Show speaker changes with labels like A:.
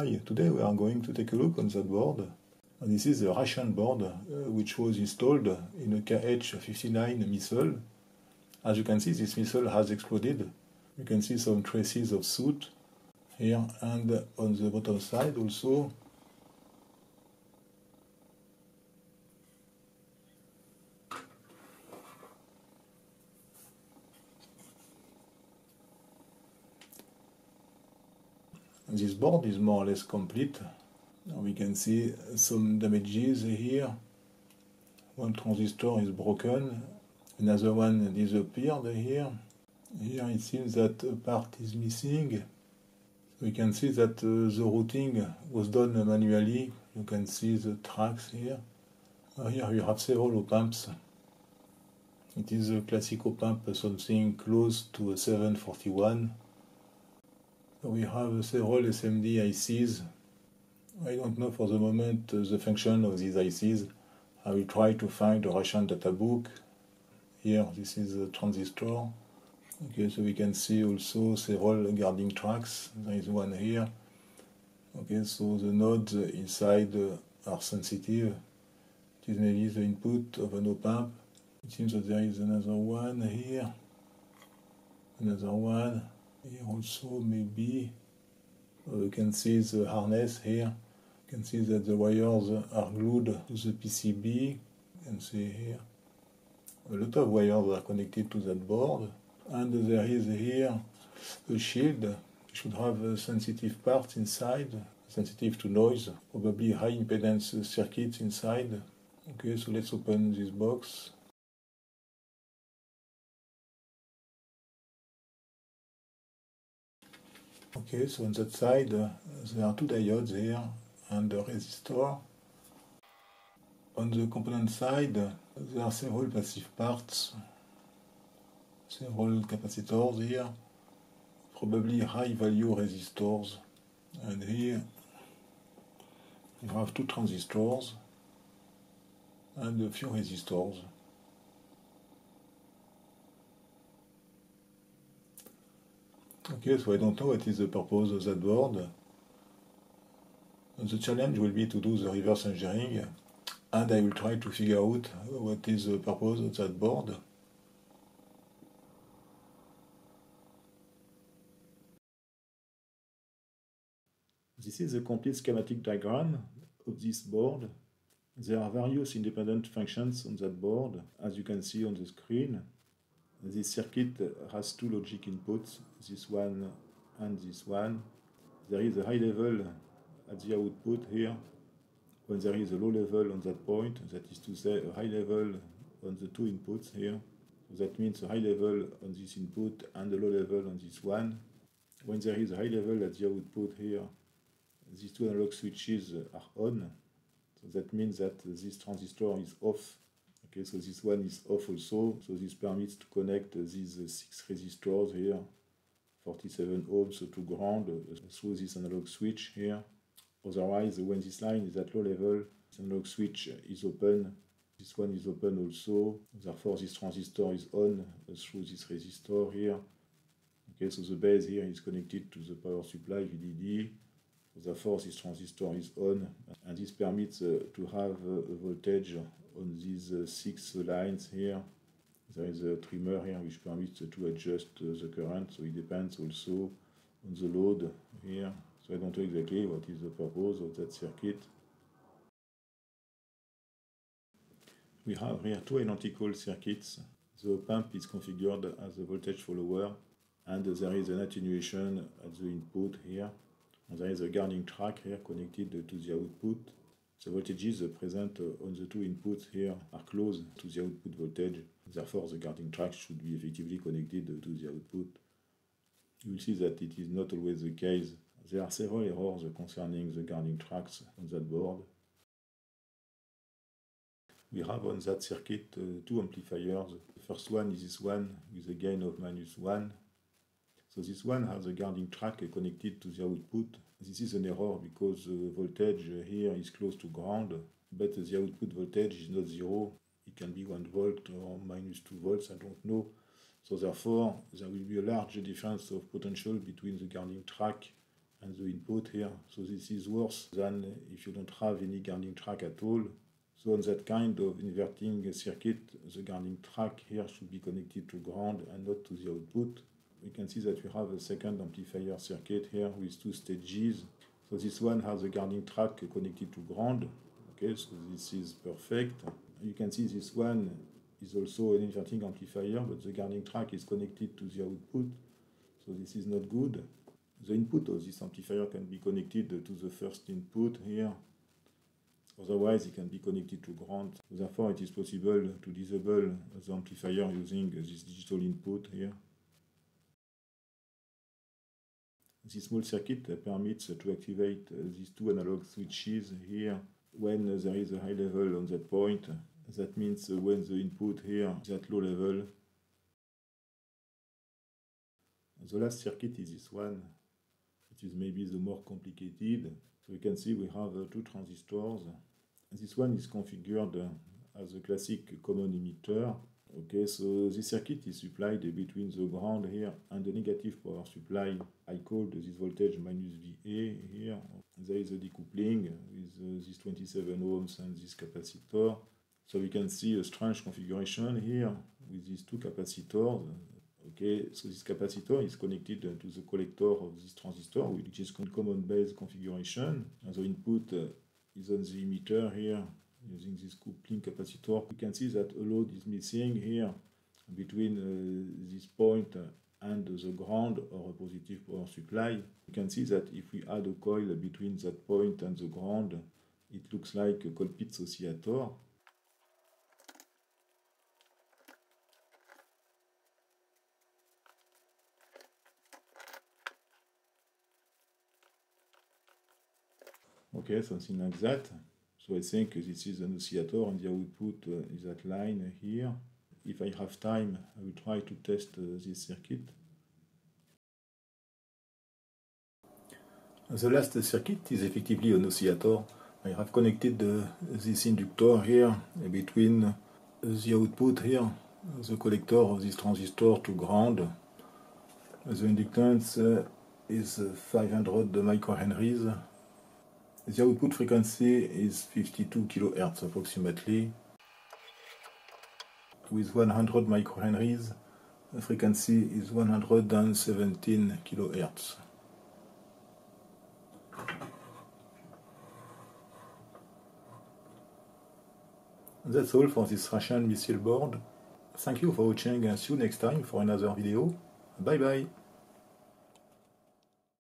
A: Hi, today we are going to take a look on that board. And this is a Russian board uh, which was installed in a KH-59 missile. As you can see, this missile has exploded. You can see some traces of soot here and on the bottom side also. This board is more or less complete. We can see some damages here. One transistor is broken, another one disappeared here. Here it seems that a part is missing. We can see that uh, the routing was done manually. You can see the tracks here. Uh, here we have several op-amps. It is a classic op-amp, something close to a 741. We have several SMD ICs. I don't know for the moment uh, the function of these ICs. I will try to find a Russian data book. Here, this is a transistor. Okay, so we can see also several guarding tracks. There is one here. Okay, so the nodes inside are sensitive. It is maybe the input of an op-amp. It seems that there is another one here. Another one. Here also maybe you can see the harness here. You can see that the wires are glued to the PCB. You can see here a lot of wires are connected to that board. And there is here a shield. Should have a sensitive parts inside, sensitive to noise, probably high impedance circuits inside. Okay, so let's open this box. Okay, so on that side there are two diodes here and a resistor. On the component side there are several passive parts, several capacitors here, probably high value resistors. And here you have two transistors and a few resistors. Okay, so I don't know what is the purpose of that board. The challenge will be to do the reverse engineering and I will try to figure out what is the purpose of that board. This is a complete schematic diagram of this board. There are various independent functions on that board, as you can see on the screen. This circuit has two logic inputs, this one and this one. There is a high level at the output here, when there is a low level on that point, that is to say a high level on the two inputs here. That means a high level on this input and a low level on this one. When there is a high level at the output here, these two analog switches are on. So that means that this transistor is off Okay, so this one is off also, so this permits to connect these six resistors here, 47 ohms to ground uh, through this analog switch here. Otherwise, when this line is at low level, this analog switch is open, this one is open also, therefore this transistor is on uh, through this resistor here. Okay, so the base here is connected to the power supply VDD, therefore this transistor is on, and this permits uh, to have uh, a voltage on these uh, six lines here. There is a trimmer here which permits to adjust uh, the current, so it depends also on the load here. So I don't know exactly what is the purpose of that circuit. We have here two identical circuits. The op-amp is configured as a voltage follower and there is an attenuation at the input here. And there is a guarding track here connected to the output. The voltages present on the two inputs here are close to the output voltage, therefore the guarding track should be effectively connected to the output. You will see that it is not always the case. There are several errors concerning the guarding tracks on that board. We have on that circuit uh, two amplifiers. The first one is this one with a gain of minus 1. So this one has a guarding track connected to the output. This is an error because the voltage here is close to ground, but the output voltage is not zero. It can be 1 volt or minus 2 volts, I don't know. So therefore, there will be a large difference of potential between the guarding track and the input here. So this is worse than if you don't have any grounding track at all. So on that kind of inverting circuit, the grounding track here should be connected to ground and not to the output. We can see that we have a second amplifier circuit here with two stages. So this one has a grounding track connected to ground. Okay, so this is perfect. You can see this one is also an inverting amplifier, but the grounding track is connected to the output. So this is not good. The input of this amplifier can be connected to the first input here. Otherwise, it can be connected to ground. Therefore, it is possible to disable the amplifier using this digital input here. This small circuit permits to activate these two analog switches here when there is a high level on that point. That means when the input here is at low level. The last circuit is this one which is maybe the more complicated. So you can see we have uh, two transistors. This one is configured uh, as a classic common emitter. Okay, so this circuit is supplied between the ground here and the negative power supply. I called this voltage minus VA here. There is a decoupling with uh, this 27 ohms and this capacitor. So we can see a strange configuration here with these two capacitors Okay, so this capacitor is connected to the collector of this transistor, which is common base configuration. And the input uh, is on the emitter here using this coupling capacitor. You can see that a load is missing here between uh, this point and the ground or a positive power supply. You can see that if we add a coil between that point and the ground, it looks like a Colpitts oscillator. Okay, something like that. So I think this is an oscillator and the output uh, is that line here. If I have time, I will try to test uh, this circuit. The last circuit is effectively an oscillator. I have connected uh, this inductor here between the output here, the collector of this transistor to ground. The inductance uh, is 500 microhenries the output frequency is 52 kHz approximately. With 100 microhenries, the frequency is 117 kHz. That's all for this Russian missile board. Thank you for watching and see you next time for another video. Bye bye!